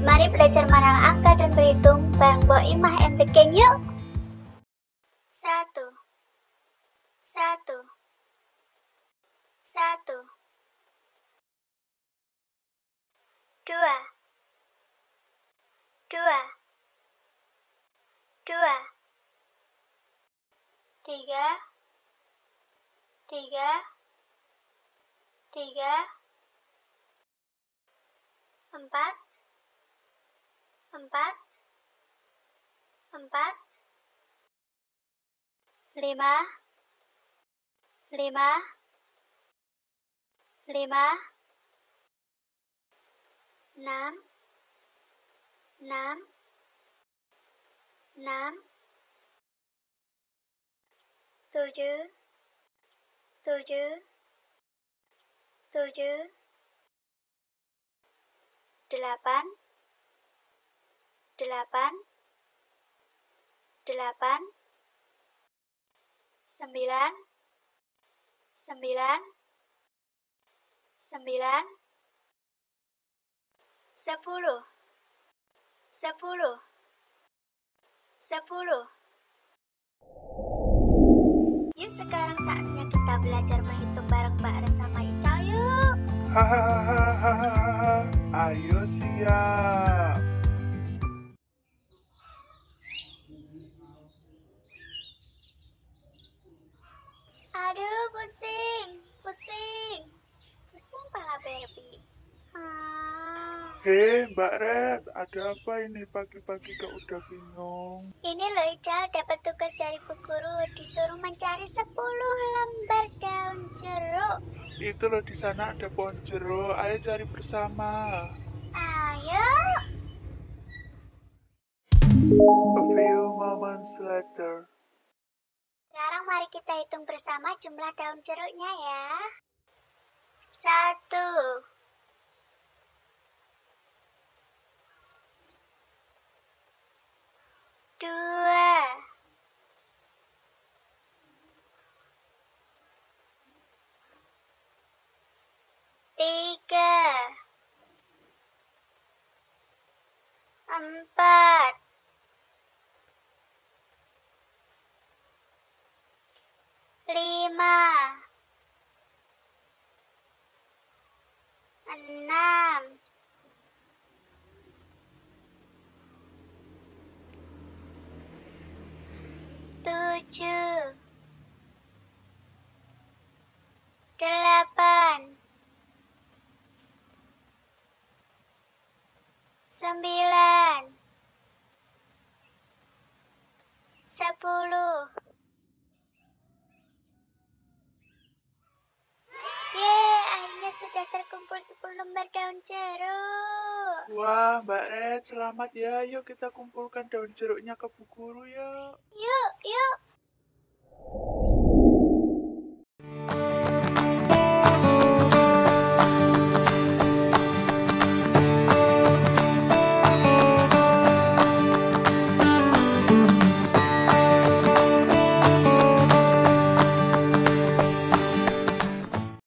Mari belajar mengenal angka dan berhitung bareng Mbok Imah and the Gang yuk. Satu, satu, satu, dua, dua, dua, tiga, tiga, tiga, empat, empat, empat, lima, lima, lima, enam, enam, enam, tujuh, tujuh, tujuh, delapan, delapan, delapan, sembilan, sembilan, sembilan, sepuluh, sepuluh, sepuluh. Yuk sekarang saatnya kita belajar menghitung bareng Mbak Ren sama Ica yuk. Hahaha, ayo siap. Aduh pusing, pusing, pusing pala Barbie. Ah. Hei Mbak Red, ada apa ini pagi-pagi kok udah bingung? Ini loh Ical dapat tugas dari Bu Guru disuruh mencari 10 lembar daun jeruk. Itu loh di sana ada pohon jeruk, ayo cari bersama. Ayo. A few moments later. Sekarang mari kita hitung bersama jumlah daun jeruknya ya. Satu. Dua. Tiga. Empat. lima, enam, tujuh, delapan, sembilan, sepuluh. Yeay, akhirnya sudah terkumpul 10 lembar daun jeruk. Wah Mbak Red, selamat ya. Yuk kita kumpulkan daun jeruknya ke Bu Guru ya. Yuk, yuk.